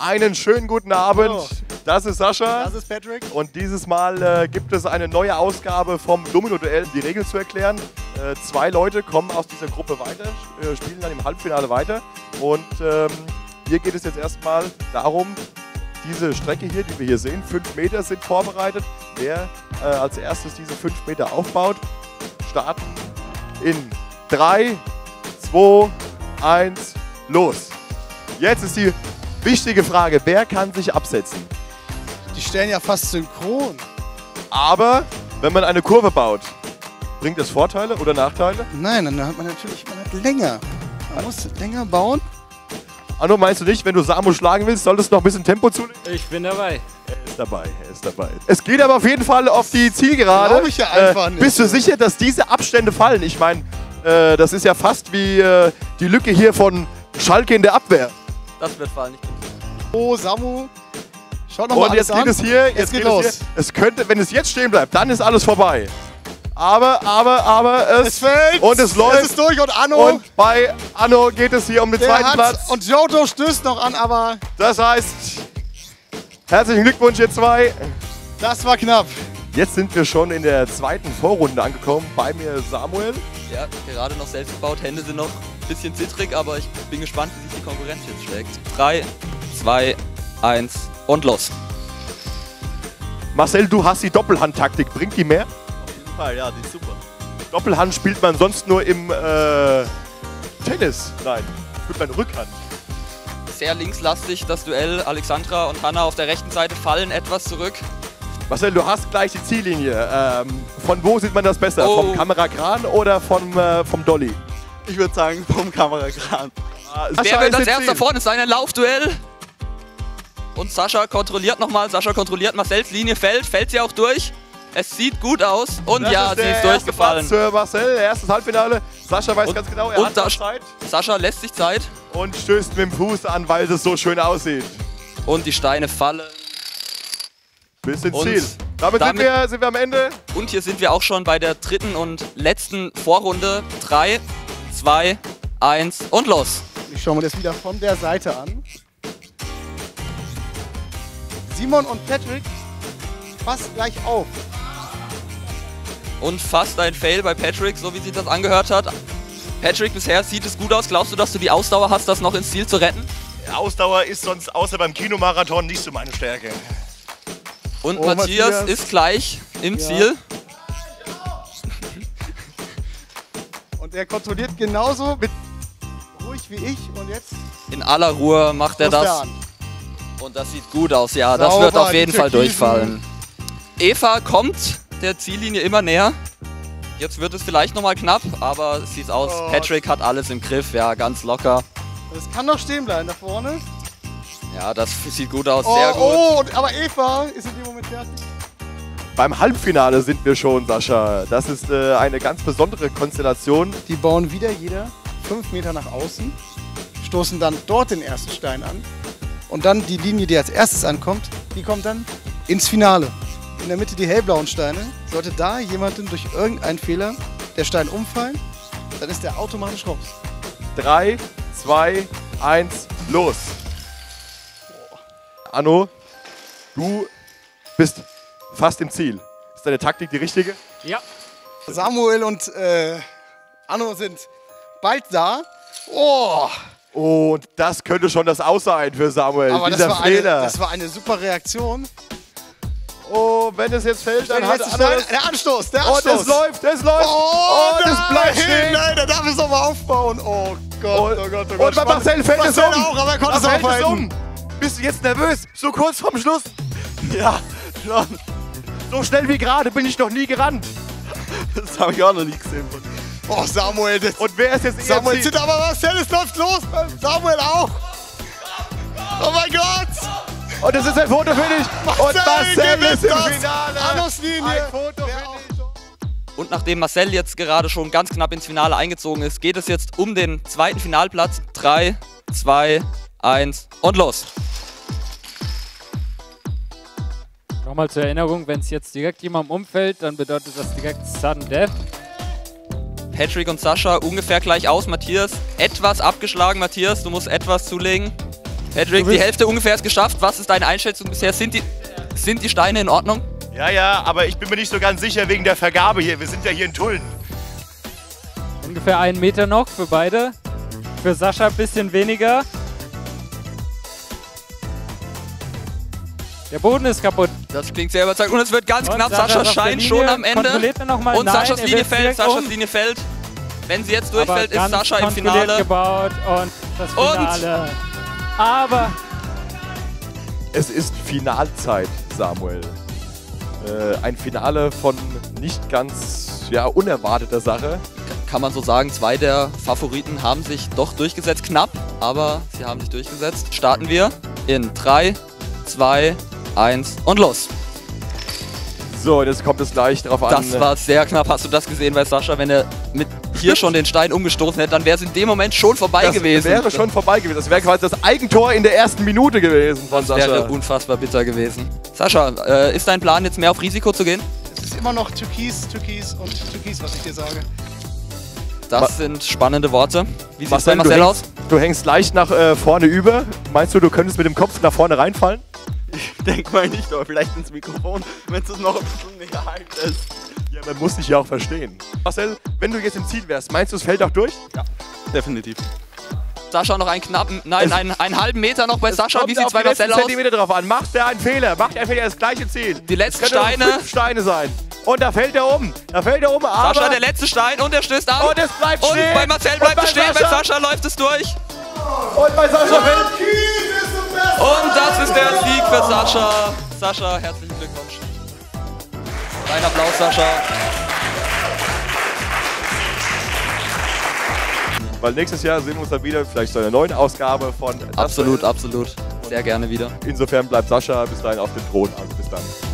Einen schönen guten Abend. Hallo. Das ist Sascha. Das ist Patrick. Und dieses Mal äh, gibt es eine neue Ausgabe vom Domino-Duell, um die Regeln zu erklären. Äh, zwei Leute kommen aus dieser Gruppe weiter, äh, spielen dann im Halbfinale weiter. Und ähm, hier geht es jetzt erstmal darum, diese Strecke hier, die wir hier sehen, fünf Meter sind vorbereitet. Wer äh, als erstes diese fünf Meter aufbaut, starten in drei, zwei, eins, los. Jetzt ist die wichtige Frage, wer kann sich absetzen? Die stellen ja fast synchron. Aber wenn man eine Kurve baut, bringt das Vorteile oder Nachteile? Nein, dann hat man natürlich, man hat länger. Man muss länger bauen. Anno, meinst du nicht, wenn du Samu schlagen willst, solltest du noch ein bisschen Tempo zulegen? Ich bin dabei. Er ist dabei, er ist dabei. Es geht aber auf jeden Fall auf die Zielgerade. Glaub ich ja einfach äh, nicht. Bist du sicher, dass diese Abstände fallen? Ich meine, äh, das ist ja fast wie äh, die Lücke hier von Schalke in der Abwehr. Das wird fallen. Oh, Samu. Schaut nochmal Und jetzt geht an. es hier, jetzt, Jetzt geht geht los. es hier. Es könnte, wenn es jetzt stehen bleibt, dann ist alles vorbei. Aber, aber, aber es, Es fällt. und es läuft. Es ist durch und Anno. und bei Anno geht es hier um den der zweiten Platz. Und Joto stößt noch an, aber Das heißt, herzlichen Glückwunsch, ihr zwei. das war knapp. Jetzt sind wir schon in der zweiten Vorrunde angekommen. Bei mir Samuel. Ja, gerade noch selbst gebaut. Hände sind noch ein bisschen zittrig, aber ich bin gespannt, wie sich die Konkurrenz jetzt schlägt. 3, 2, 1 und los. Marcel, du hast die Doppelhandtaktik. Bringt die mehr? Auf jeden Fall, ja, die ist super. Doppelhand spielt man sonst nur im äh, Tennis. Nein, spielt man Rückhand. Sehr linkslastig das Duell. Alexandra und Hanna auf der rechten Seite fallen etwas zurück. Marcel, du hast gleich die Ziellinie. Ähm, von wo sieht man das besser? Oh. Vom Kamerakran oder vom, äh, vom Dolly? Ich würde sagen, vom Kamerakran. Ah, Wer wird ist als erster vorne? Ist ein Laufduell. Und Sascha kontrolliert nochmal. Sascha kontrolliert Marcells Linie. Fällt. Fällt sie auch durch. Es sieht gut aus. Und Das ja, ist sie ist durchgefallen. Platz für Marcel, erstes Halbfinale. Sascha weiß Und- ganz genau, er und hat da- Zeit Sascha lässt sich Zeit. und stößt mit dem Fuß an, weil es so schön aussieht. Und die Steine fallen. Bis ins Und Ziel. Damit, damit- sind, wir, sind wir am Ende. Und hier sind wir auch schon bei der dritten und letzten Vorrunde. 3, 2, 1 und los. Ich schaue mir das wieder von der Seite an. Simon und Patrick fast gleich auf. Und fast ein Fail bei Patrick, so wie sich das angehört hat. Patrick, bisher sieht es gut aus. Glaubst du, dass du die Ausdauer hast, das noch ins Ziel zu retten? Ausdauer ist sonst außer beim Kinomarathon nicht so meine Stärke. Und Oh, Matthias, Matthias. ist gleich im Ja. Ziel. Und er kontrolliert genauso mit ruhig wie ich. Und jetzt In aller Ruhe macht er er das. an. Und das sieht gut aus, ja. Das Sauber, wird auf jeden Fall durchfallen. Eva kommt der Ziellinie immer näher. Jetzt wird es vielleicht nochmal knapp, aber es sieht aus. Oh. Patrick hat alles im Griff, ja, ganz locker. Das kann noch stehen bleiben da vorne. Ja, das sieht gut aus, Oh, sehr gut. oh, aber Eva ist in dem Moment fertig. Beim Halbfinale sind wir schon, Sascha. Das ist äh, eine ganz besondere Konstellation. Die bauen wieder jeder fünf Meter nach außen, stoßen dann dort den ersten Stein an. Und dann die Linie, die als erstes ankommt, die kommt dann ins Finale. In der Mitte die hellblauen Steine. Sollte da jemandem durch irgendeinen Fehler der Stein umfallen, dann ist der automatisch raus. 3, 2, 1, los. Anno, du bist fast im Ziel. Ist deine Taktik die richtige? Ja. Samuel und äh, Anno sind bald da. Oh, Und das könnte schon das Aus sein für Samuel. aber das Dieser war, eine, Fehler. das war eine super Reaktion. oh, wenn es jetzt fällt, dann hat Stein, das. der Anstoß, der Oh, Anstoß. das läuft, das läuft. Oh, das nein, bleibt stehen. Nein, der darf es nochmal aufbauen. Oh Gott, Und, oh Gott, oh und Gott. bei Marcel fällt es Marcel um. auch, aber er konnte es Marcel fällt aufhalten. um. Bist du jetzt nervös? So kurz vorm Schluss? Ja, schon. So schnell wie gerade bin ich noch nie gerannt. Das habe ich auch noch nie gesehen. Oh, Samuel, das, Und wer ist jetzt eher Samuel zittert, aber Marcel, es läuft los. Samuel auch. Oh mein Gott. Und es ist ein Fotofinish. Und Marcel Marcel gewinnt ist im das. Finale. Ein Fotofinish. Und nachdem Marcel jetzt gerade schon ganz knapp ins Finale eingezogen ist, geht es jetzt um den zweiten Finalplatz. 3, 2, 1 und los. Nochmal zur Erinnerung, wenn es jetzt direkt jemandem umfällt, dann bedeutet das direkt Sudden Death. Patrick und Sascha ungefähr gleich aus. Matthias etwas abgeschlagen. Matthias, du musst etwas zulegen. Patrick, die Hälfte ungefähr ist geschafft. Was ist deine Einschätzung bisher? Sind die, sind die Steine in Ordnung? Ja, ja, aber ich bin mir nicht so ganz sicher wegen der Vergabe hier. Wir sind ja hier in Tulln. Ungefähr einen Meter noch für beide. Für Sascha ein bisschen weniger. Der Boden ist kaputt. Das klingt sehr überzeugend. Und es wird ganz Und knapp. Sascha Sascha scheint schon am Ende. Kontrolliert noch mal? Und Nein, Saschas Linie fällt. Saschas um. Linie fällt. Wenn sie jetzt durchfällt, ist Sascha im Finale. gebaut und das Und- Finale. Aber Es ist Finalzeit, Samuel. Äh, ein Finale von nicht ganz ja, unerwarteter Sache. Kann man so sagen, zwei der Favoriten haben sich doch durchgesetzt. Knapp, aber sie haben sich durchgesetzt. Starten wir in 3, 2, 1 und los. So, jetzt kommt es gleich darauf an. Das war sehr knapp. Hast du das gesehen bei Sascha? Wenn er mit hier schon den Stein umgestoßen hätte, dann wäre es in dem Moment schon vorbei das gewesen. wäre schon vorbei gewesen. Das wäre quasi das Eigentor in der ersten Minute gewesen von wäre Sascha. unfassbar bitter gewesen. Sascha, äh, ist dein Plan jetzt mehr auf Risiko zu gehen? Es ist immer noch Türkis, Türkis und Türkis, was ich dir sage. Das Ma- sind spannende Worte. Wie sieht es Marcel, bei Marcel du, aus? hängst, du hängst leicht nach äh, vorne über. Meinst du, du könntest mit dem Kopf nach vorne reinfallen? Ich denke mal nicht, aber vielleicht ins Mikrofon, wenn es noch ein bisschen näher haltest. Ja, man muss dich ja auch verstehen. Marcel, wenn du jetzt im Ziel wärst, meinst du, es fällt auch durch? Definitiv. Sascha noch einen knappen, nein, einen, einen halben Meter noch bei Sascha. Wie sieht's bei Marcel aus? Zentimeter drauf an. Macht er einen Fehler? Macht er einen Fehler? Das gleiche Ziel. Die letzten Steine. Fünf Steine sein. Und da fällt er um. Da fällt er um, aber... Sascha, der letzte Stein und er stößt an. Und es bleibt Und stehen. bei Marcel Und bleibt bei es stehen, bei Sascha- Sascha läuft es durch. Und bei Sascha fällt... Und das ist der Sieg für Sascha. Sascha, herzlichen Glückwunsch. Ein Applaus, Sascha. Weil nächstes Jahr sehen wir uns dann wieder, vielleicht zu einer neuen Ausgabe von... Das Absolut, absolut. Sehr gerne wieder. Insofern bleibt Sascha bis dahin auf dem Thron. Also bis dann.